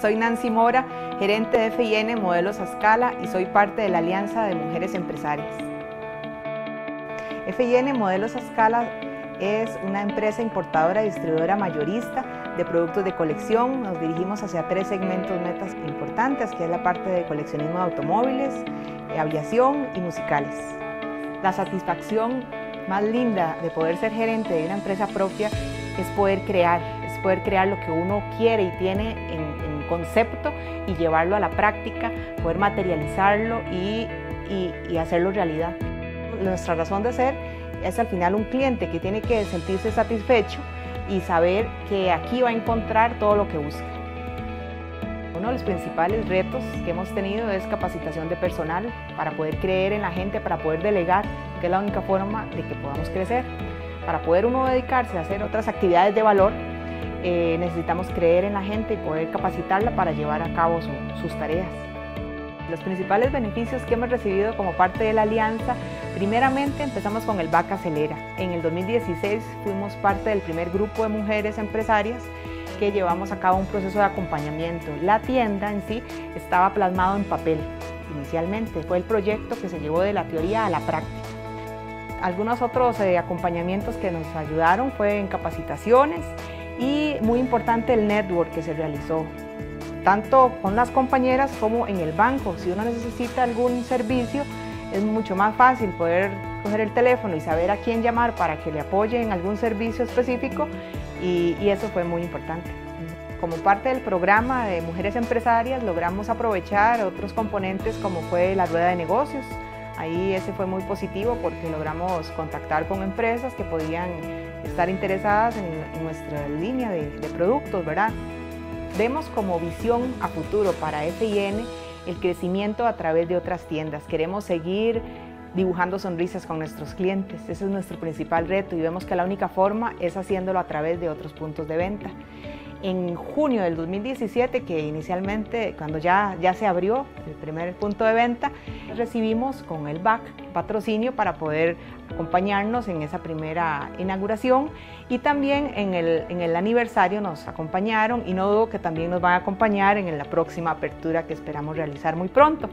Soy Nancy Mora, gerente de FIN Modelos a Escala y soy parte de la Alianza de Mujeres Empresarias. FIN Modelos a Escala es una empresa importadora y distribuidora mayorista de productos de colección. Nos dirigimos hacia tres segmentos metas importantes, que es la parte de coleccionismo de automóviles, eh, aviación y musicales. La satisfacción más linda de poder ser gerente de una empresa propia es poder crear, es poder crear lo que uno quiere y tiene en, concepto y llevarlo a la práctica, poder materializarlo y, y hacerlo realidad. Nuestra razón de ser es al final un cliente que tiene que sentirse satisfecho y saber que aquí va a encontrar todo lo que busca. Uno de los principales retos que hemos tenido es capacitación de personal para poder creer en la gente, para poder delegar, que es la única forma de que podamos crecer. Para poder uno dedicarse a hacer otras actividades de valor, eh, necesitamos creer en la gente y poder capacitarla para llevar a cabo sus tareas. Los principales beneficios que hemos recibido como parte de la alianza, primeramente empezamos con el BAC Acelera. En el 2016 fuimos parte del primer grupo de mujeres empresarias que llevamos a cabo un proceso de acompañamiento. La tienda en sí estaba plasmado en papel inicialmente, fue el proyecto que se llevó de la teoría a la práctica. Algunos otros eh, acompañamientos que nos ayudaron fue en capacitaciones y muy importante el network que se realizó tanto con las compañeras como en el banco. Si uno necesita algún servicio, es mucho más fácil poder coger el teléfono y saber a quién llamar para que le apoye en algún servicio específico y, eso fue muy importante. Como parte del programa de Mujeres Empresarias logramos aprovechar otros componentes como fue la rueda de negocios. Ahí ese fue muy positivo porque logramos contactar con empresas que podían estar interesadas en, nuestra línea de, de productos, ¿verdad? Vemos como visión a futuro para FIN el crecimiento a través de otras tiendas. Queremos seguir dibujando sonrisas con nuestros clientes. Ese es nuestro principal reto y vemos que la única forma es haciéndolo a través de otros puntos de venta en junio del 2017, que inicialmente cuando ya, ya se abrió el primer punto de venta, recibimos con el BAC patrocinio para poder acompañarnos en esa primera inauguración y también en el, en el aniversario nos acompañaron y no dudo que también nos van a acompañar en la próxima apertura que esperamos realizar muy pronto.